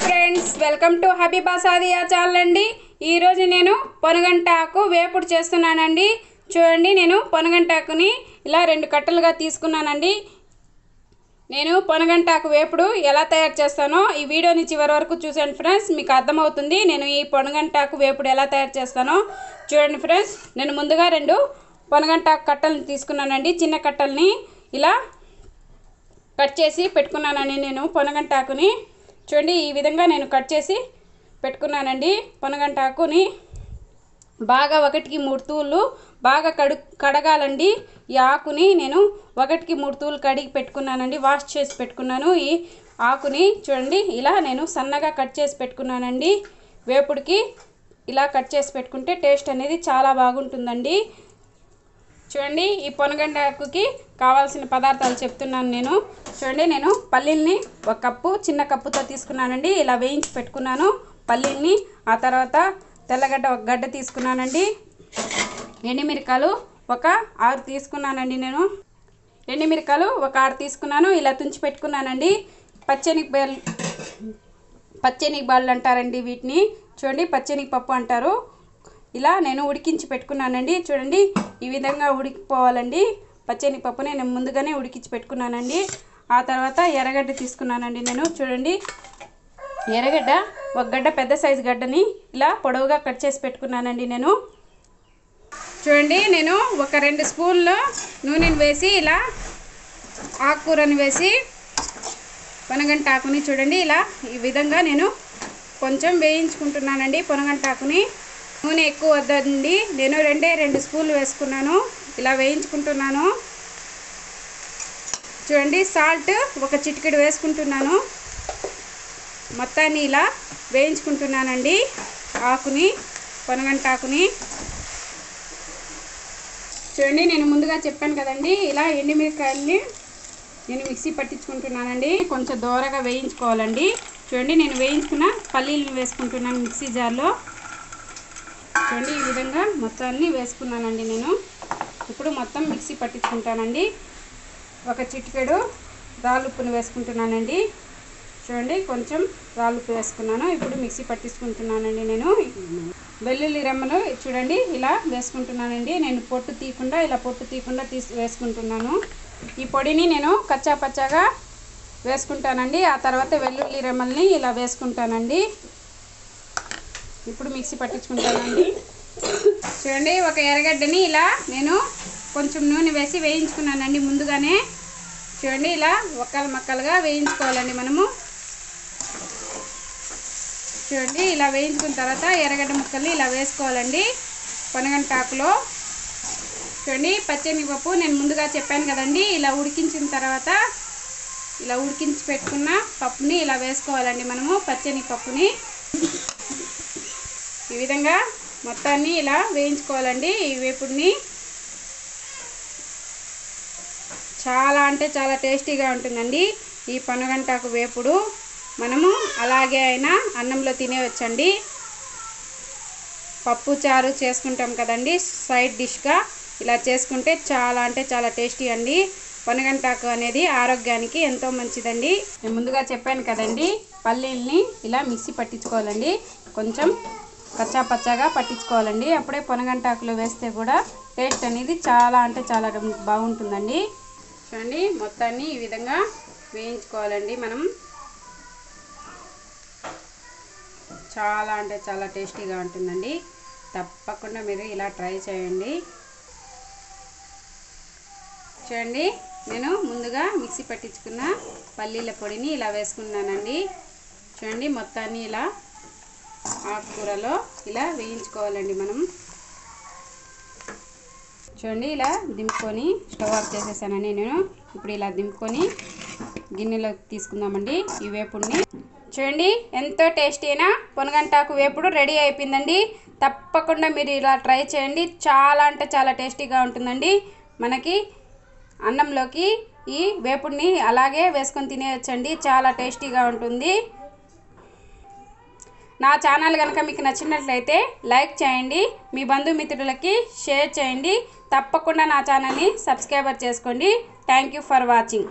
Friends welcome to Habiba Sadiya channel అండి. ఈరోజు నేను పొనగంటాకు వేపుడు చేస్తున్నానండి. చూడండి నేను పొనగంటాకుని ఇలా రెండు కట్టలుగా తీసుకున్నానండి. నేను పొనగంటాకు వేపుడు ఎలా తయారు చేస్తానో ఈ వీడియోని చివరి వరకు చూసాను ఫ్రెండ్స్ మీకు అర్థమవుతుంది నేను ఈ పొనగంటాకు వేపుడు ఎలా తయారు చేస్తానో. చూడండి ఫ్రెండ్స్ నేను ముందుగా రెండు పొనగంటాకు కట్టలను తీసుకున్నానండి. చిన్న కట్టల్ని ఇలా కట్ చేసి పెట్టుకున్నానండి నేను పొనగంటాకుని. చూడండి ఈ విధంగా నేను కట్ చేసి పెట్టుకున్నానండి పొనగంటాకుని. బాగా ఒకటికి మూడు తూళ్ళు బాగా కడు కడగాలండి ఈ ఆకుని. నేను ఒకటికి మూడు తూళ్ళు కడిగి పెట్టుకున్నానండి వాష్ చేసి పెట్టుకున్నాను ఈ ఆకుని. చూడండి ఇలా నేను సన్నగా కట్ చేసి పెట్టుకున్నానండి. వేపుడికి ఇలా కట్ చేసి పెట్టుకుంటే టేస్ట్ అనేది చాలా బాగుంటుందండి. చూడండి ఈ పొనగండాకుకి కావాల్సిన పదార్థాలు చెప్తున్నాను నేను. చూడండి నేను పల్లీల్ని ఒక కప్పు చిన్న కప్పుతో తీసుకున్నానండి. ఇలా వేయించి పెట్టుకున్నాను పల్లీల్ని. ఆ తర్వాత తెల్లగడ్డ ఒక గడ్డ తీసుకున్నానండి. ఎండుమిరకాయలు ఒక ఆరు తీసుకున్నానండి నేను. ఎండుమిరకాయలు ఒక ఆరు తీసుకున్నాను. ఇలా తుంచి పెట్టుకున్నానండి. పచ్చని బెల్ పచ్చని బాళ్ళు అంటారండి వీటిని. చూడండి పచ్చని పప్పు అంటారు. ఇలా నేను ఉడికించి పెట్టుకున్నానండి. చూడండి ఈ విధంగా ఉడికిపోవాలండి. పచ్చని పప్పుని నేను ముందుగానే ఉడికించి పెట్టుకున్నానండి. ఆ తర్వాత ఎర్రగడ్డ తీసుకున్నానండి నేను. చూడండి ఎర్రగడ్డ ఒక గడ్డ పెద్ద సైజు గడ్డని ఇలా పొడవుగా కట్ చేసి పెట్టుకున్నానండి నేను. చూడండి నేను ఒక రెండు స్పూన్లు నూనెని వేసి ఇలా ఆకుకూరని వేసి పొనగంట ఆకుని చూడండి ఇలా ఈ విధంగా నేను కొంచెం వేయించుకుంటున్నానండి పొనగంట ఆకుని. నూనె ఎక్కువ వద్దండి. నేను రెండే రెండు స్పూన్లు వేసుకున్నాను. ఇలా వేయించుకుంటున్నాను. చూడండి సాల్ట్ ఒక చిటికెడు వేసుకుంటున్నాను. మొత్తాన్ని ఇలా వేయించుకుంటున్నానండి. ఆకుని పొనగంట ఆకుని చూడండి నేను ముందుగా చెప్పాను కదండి ఇలా ఎండుమిరకాయల్ని నేను మిక్సీ పట్టించుకుంటున్నానండి. కొంచెం దోరగా వేయించుకోవాలండి. చూడండి నేను వేయించుకున్న పల్లీలను వేసుకుంటున్నాను మిక్సీ జార్లో. చూడండి ఈ విధంగా మొత్తాన్ని వేసుకున్నానండి నేను. ఇప్పుడు మొత్తం మిక్సీ పట్టించుకుంటానండి. ఒక చిటికెడు రాళ్ళుప్పుని వేసుకుంటున్నానండి. చూడండి కొంచెం రాళ్ళుప్పు వేసుకున్నాను. ఇప్పుడు మిక్సీ పట్టించుకుంటున్నానండి నేను. వెల్లుల్లి రెమ్మలు చూడండి ఇలా వేసుకుంటున్నానండి. నేను పొట్టు తీయకుండా ఇలా పొట్టు తీయకుండా తీసి వేసుకుంటున్నాను. ఈ పొడిని నేను కచ్చా పచ్చాగా వేసుకుంటానండి. ఆ తర్వాత వెల్లుల్లి రెమ్మల్ని ఇలా వేసుకుంటానండి. ఇప్పుడు మిక్సీ పట్టించుకుంటానండి. చూడండి ఒక ఎర్రగడ్డని ఇలా నేను కొంచెం నూనె వేసి వేయించుకున్నానండి ముందుగానే. చూడండి ఇలా ఒక్కలు మక్కలుగా వేయించుకోవాలండి మనము. చూడండి ఇలా వేయించుకున్న తర్వాత ఎర్రగడ్డ ముక్కల్ని ఇలా వేసుకోవాలండి పొనగంటాకులో చూడండి పచ్చెనిపప్పు నేను ముందుగా చెప్పాను కదండి ఇలా ఉడికించిన తర్వాత ఇలా ఉడికించి పెట్టుకున్న పప్పుని ఇలా వేసుకోవాలండి మనము పచ్చని పప్పుని. ఈ విధంగా మొత్తాన్ని ఇలా వేయించుకోవాలండి. ఈ వేపుడిని చాలా అంటే చాలా టేస్టీగా ఉంటుందండి ఈ పనుగంటాకు వేపుడు. మనము అలాగే అయినా అన్నంలో తినేవచ్చండి పప్పు చారు చేసుకుంటాం కదండి సైడ్ డిష్గా ఇలా చేసుకుంటే చాలా అంటే చాలా టేస్టీ అండి. పనుగంటాకు అనేది ఆరోగ్యానికి ఎంతో మంచిదండి. నేను ముందుగా చెప్పాను కదండి పల్లీల్ని ఇలా మిక్సీ పట్టించుకోవాలండి. కొంచెం కచ్చా పచ్చాగా పట్టించుకోవాలండి. అప్పుడే పొనగంటాకులు వేస్తే కూడా టేస్ట్ అనేది చాలా అంటే చాలా బాగుంటుందండి. చూడండి మొత్తాన్ని ఈ విధంగా వేయించుకోవాలండి మనం. చాలా అంటే చాలా టేస్టీగా ఉంటుందండి. తప్పకుండా మీరు ఇలా ట్రై చేయండి. చూడండి నేను ముందుగా మిక్సీ పట్టించుకున్న పల్లీల పొడిని ఇలా వేసుకున్నానండి. చూడండి మొత్తాన్ని ఇలా ఆకుకూరలో ఇలా వేయించుకోవాలండి మనం. చూడండి ఇలా దింపుకొని స్టవ్ ఆఫ్ చేసేసానండి నేను. ఇప్పుడు ఇలా దింపుకొని గిన్నెలోకి తీసుకుందామండి ఈ వేపుడిని. చూడండి ఎంతో టేస్టీ అయినా పొనగంటాకు వేపుడు రెడీ అయిపోయిందండి. తప్పకుండా మీరు ఇలా ట్రై చేయండి. చాలా అంటే చాలా టేస్టీగా ఉంటుందండి. మనకి అన్నంలోకి ఈ వేపుడిని అలాగే వేసుకొని తినేయచ్చండి. చాలా టేస్టీగా ఉంటుంది. నా ఛానల్ కనుక మీకు నచ్చినట్లయితే లైక్ చేయండి మీ బంధుమిత్రులకి షేర్ చేయండి తప్పకుండా నా ఛానల్ని సబ్స్క్రైబర్ చేసుకోండి. Thank you for watching.